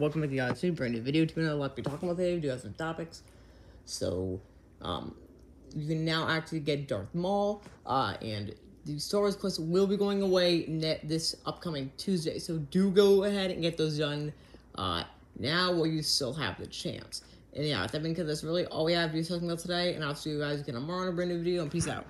welcome back to the to brand new video. Today, I'd like be talking about today. We do have some topics. So, um, you can now actually get Darth Maul, uh, and the Star Wars Quest will be going away net this upcoming Tuesday. So do go ahead and get those done, uh, now while you still have the chance. And yeah, that being because that's really all we have to be talking about today, and I'll see you guys again tomorrow on a brand new video, and peace out.